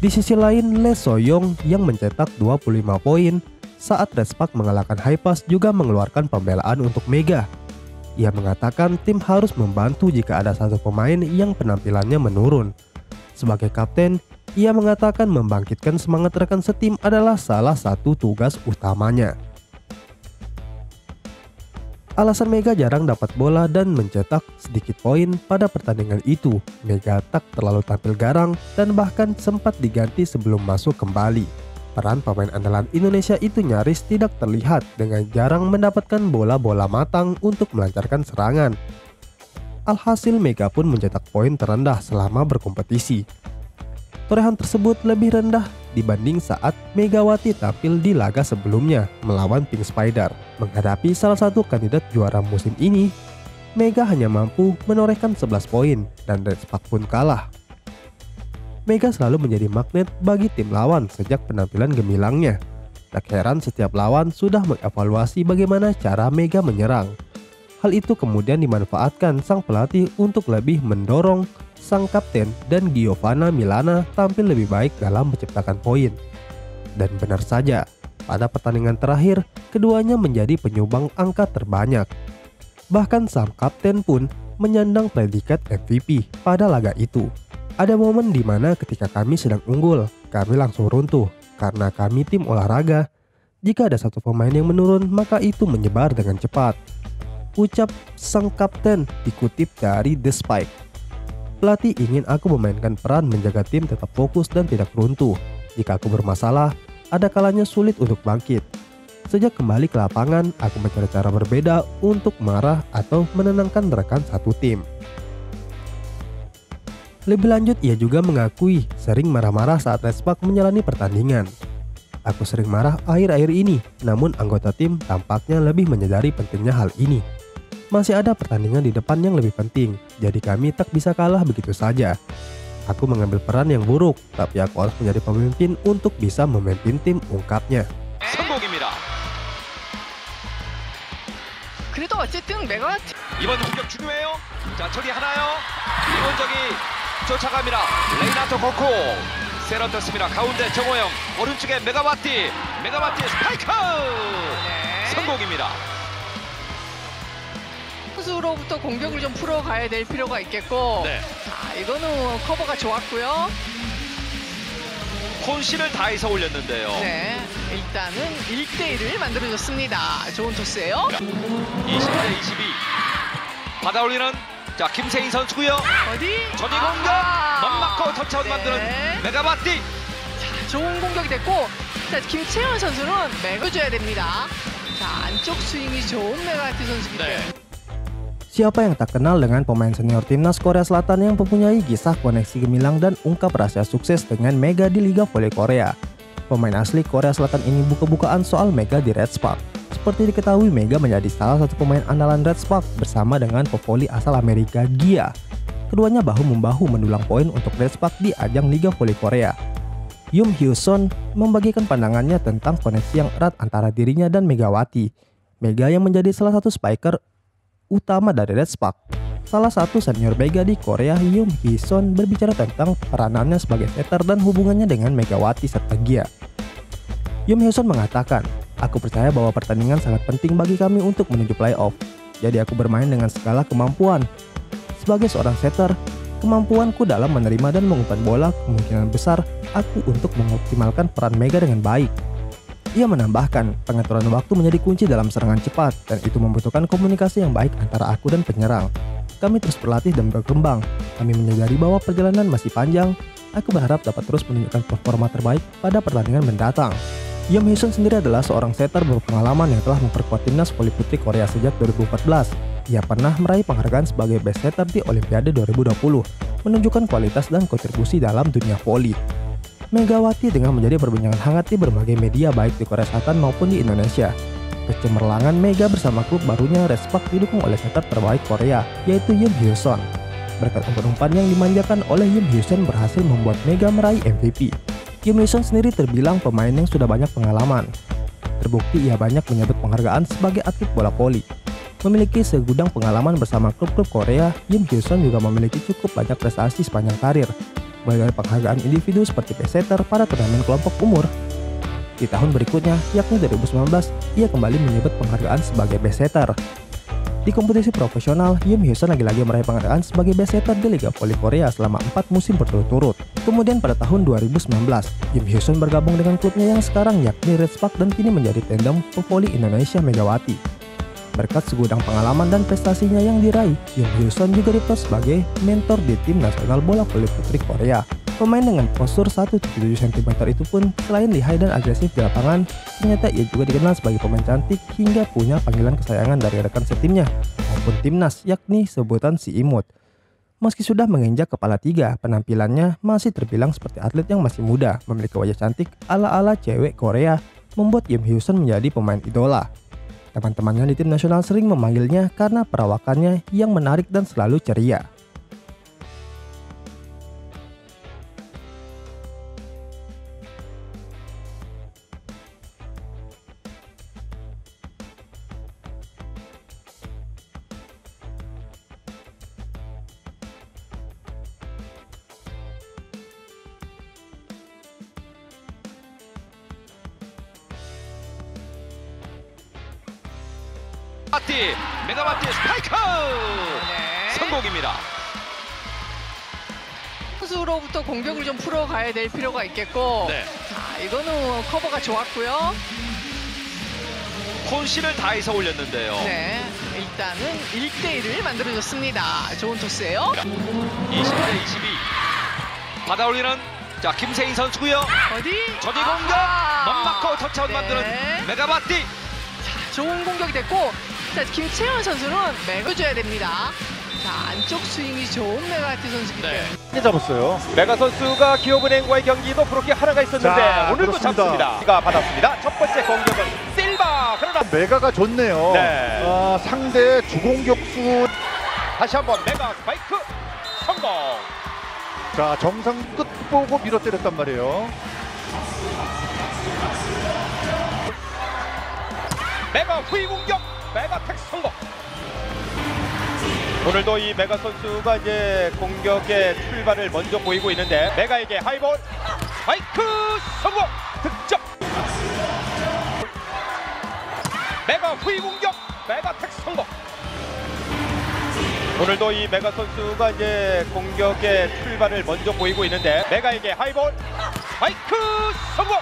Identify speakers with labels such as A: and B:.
A: Di sisi lain, Lee Soyong yang mencetak 25 poin saat Respak mengalahkan Hypas juga mengeluarkan pembelaan untuk Mega. Ia mengatakan tim harus membantu jika ada satu pemain yang penampilannya menurun. Sebagai kapten, ia mengatakan membangkitkan semangat rekan setim adalah salah satu tugas utamanya. Alasan Mega jarang dapat bola dan mencetak sedikit poin pada pertandingan itu, Mega tak terlalu tampil garang dan bahkan sempat diganti sebelum masuk kembali. Peran pemain andalan Indonesia itu nyaris tidak terlihat dengan jarang mendapatkan bola-bola matang untuk melancarkan serangan. Alhasil Mega pun mencetak poin terendah selama berkompetisi. Torehan tersebut lebih rendah dibanding saat Megawati tampil di laga sebelumnya melawan Pink Spider. Menghadapi salah satu kandidat juara musim ini, Mega hanya mampu menorehkan 11 poin dan Red Spark pun kalah. Mega selalu menjadi magnet bagi tim lawan sejak penampilan gemilangnya. Tak heran setiap lawan sudah mengevaluasi bagaimana cara Mega menyerang. Hal itu kemudian dimanfaatkan sang pelatih untuk lebih mendorong sang kapten dan Giovanna Milana tampil lebih baik dalam menciptakan poin. Dan benar saja, pada pertandingan terakhir, keduanya menjadi penyumbang angka terbanyak. Bahkan sang kapten pun menyandang predikat MVP pada laga itu. Ada momen di mana ketika kami sedang unggul, kami langsung runtuh karena kami tim olahraga. Jika ada satu pemain yang menurun, maka itu menyebar dengan cepat. Ucap sang kapten dikutip dari The Spike. Pelatih ingin aku memainkan peran menjaga tim tetap fokus dan tidak runtuh. Jika aku bermasalah, ada kalanya sulit untuk bangkit. Sejak kembali ke lapangan, aku mencari cara berbeda untuk marah atau menenangkan rekan satu tim. Lebih lanjut, ia juga mengakui sering marah-marah saat Respak menjalani pertandingan. Aku sering marah akhir-akhir ini, namun anggota tim tampaknya lebih menyadari pentingnya hal ini Masih ada pertandingan di depan yang lebih penting, jadi kami tak bisa kalah begitu saja. Aku mengambil peran yang buruk, tapi aku harus menjadi pemimpin untuk bisa memimpin tim ungkapnya. 성공입니다. 그래도 어쨌든 내가 이번 공격 중요해요. 자 처리하나요? 이원정이 쫓아갑니다. 레이나토 코코 세런 떴습니다. 가운데 정호영 오른쪽에 메가바티 메가바티 스파이크 성공입니다.
B: 투수로부터 공격을 좀 풀어가야 될 필요가 있겠고 네. 자 이거는 커버가 좋았고요.
C: 혼신을 다해서 올렸는데요.
B: 네, 일단은 1대1을 만들어줬습니다. 좋은 토스예요.
C: 20대 22. 받아올리는 자 김세인 선수고요.
B: 어디?
C: 전위 공격 맞맞고 터치아웃 네. 만드는 메가바티.
B: 자, 좋은 공격이 됐고 자, 김채원 선수는 매겨줘야 됩니다. 자, 안쪽 스윙이 좋은 메가바티 선수기 때문에. 네.
A: Siapa yang tak kenal dengan pemain senior timnas Korea Selatan yang mempunyai kisah koneksi gemilang dan ungkap rahasia sukses dengan Mega di Liga Voli Korea? Pemain asli Korea Selatan ini buka-bukaan soal Mega di Red Spark. Seperti diketahui, Mega menjadi salah satu pemain andalan Red Spark bersama dengan pevoli asal Amerika Gia. Keduanya bahu-membahu mendulang poin untuk Red Spark di ajang Liga Voli Korea. Yum Hyuson membagikan pandangannya tentang koneksi yang erat antara dirinya dan Megawati. Mega yang menjadi salah satu spiker utama dari Red Spark. Salah satu senior Mega di Korea, Yum Hee-son, berbicara tentang peranannya sebagai setter dan hubungannya dengan Megawati serta Gia. Yum Hee-son mengatakan, Aku percaya bahwa pertandingan sangat penting bagi kami untuk menuju playoff. Jadi aku bermain dengan segala kemampuan. Sebagai seorang setter, kemampuanku dalam menerima dan mengumpan bola kemungkinan besar aku untuk mengoptimalkan peran Mega dengan baik. Ia menambahkan, pengaturan waktu menjadi kunci dalam serangan cepat dan itu membutuhkan komunikasi yang baik antara aku dan penyerang. Kami terus berlatih dan berkembang. Kami menyadari bahwa perjalanan masih panjang. Aku berharap dapat terus menunjukkan performa terbaik pada pertandingan mendatang. Yum Hyun sendiri adalah seorang setter berpengalaman yang telah memperkuat timnas voli putri Korea sejak 2014. Ia pernah meraih penghargaan sebagai best setter di Olimpiade 2020, menunjukkan kualitas dan kontribusi dalam dunia voli. Megawati dengan menjadi perbincangan hangat di berbagai media baik di Korea Selatan maupun di Indonesia. Kecemerlangan Mega bersama klub barunya Respak didukung oleh setter terbaik Korea, yaitu Yim Hyuson. Berkat umpan-umpan yang dimanjakan oleh Yim Hyuson berhasil membuat Mega meraih MVP. Yim Hyuson sendiri terbilang pemain yang sudah banyak pengalaman. Terbukti ia banyak menyabet penghargaan sebagai atlet bola voli. Memiliki segudang pengalaman bersama klub-klub Korea, Yim Hyuson juga memiliki cukup banyak prestasi sepanjang karir, dari penghargaan individu seperti pesetter pada turnamen kelompok umur. Di tahun berikutnya, yakni 2019, ia kembali menyebut penghargaan sebagai pesetter. Di kompetisi profesional, Yim Hyo-sun lagi-lagi meraih penghargaan sebagai best setter di Liga Voli Korea selama 4 musim berturut-turut. Kemudian pada tahun 2019, Yim Hyo-sun bergabung dengan klubnya yang sekarang yakni Red Spark dan kini menjadi tandem pevoli Indonesia Megawati. Berkat segudang pengalaman dan prestasinya yang diraih, Yim Hyo-sun juga diperoleh sebagai mentor di tim nasional bola voli putri Korea. Pemain dengan postur 177 cm itu pun selain lihai dan agresif di lapangan, ternyata ia juga dikenal sebagai pemain cantik hingga punya panggilan kesayangan dari rekan setimnya maupun timnas yakni sebutan si Imut. Meski sudah menginjak kepala tiga, penampilannya masih terbilang seperti atlet yang masih muda, memiliki wajah cantik ala-ala cewek Korea, membuat Yim Hyun menjadi pemain idola. Teman-temannya di tim nasional sering memanggilnya karena perawakannya yang menarik dan selalu ceria.
C: 바티 메가바티 스파이크
B: 네.
C: 성공입니다.
B: 선수로부터 공격을 좀 풀어가야 될 필요가 있겠고
C: 네.
B: 자 이거는 커버가 좋았고요.
C: 혼신을 다해서 올렸는데요.
B: 네 일단은 1대1을 만들어줬습니다. 좋은 토스예요.
C: 20대 22 받아 올리는 자 김세인 선수고요.
B: 어디?
C: 저기 공격
B: 아하.
C: 맘 맞고 터치아웃
B: 네.
C: 만드는 메가바티
B: 좋은 공격이 됐고 자 김채원 선수는 맥어줘야 됩니다. 자 안쪽 스윙이 좋은 메가티 선수기
C: 네.
B: 때문에
D: 크게 잡았어요. 메가 선수가 기업은행과의 경기도 그렇게 하나가 있었는데
E: 자,
D: 오늘도
E: 그렇습니다.
D: 잡습니다. 가 받았습니다. 첫 번째 공격은 실바. 그러나
E: 메가가 좋네요.
D: 네.
E: 아, 상대 주공격수
D: 다시 한번 메가 스파이크 성공.
E: 자 정상 끝 보고 밀어 때렸단 말이에요.
D: 메가 후위 공격. 메가 택 성공. 오늘도 이 메가 선수가 이제 공격의 출발을 먼저 보이고 있는데 메가에게 하이볼 스파이크 성공 득점. 메가 후위 공격. 메가 택 성공. 오늘도 이 메가 선수가 이제 공격의 출발을 먼저 보이고 있는데 메가에게 하이볼 스파이크 성공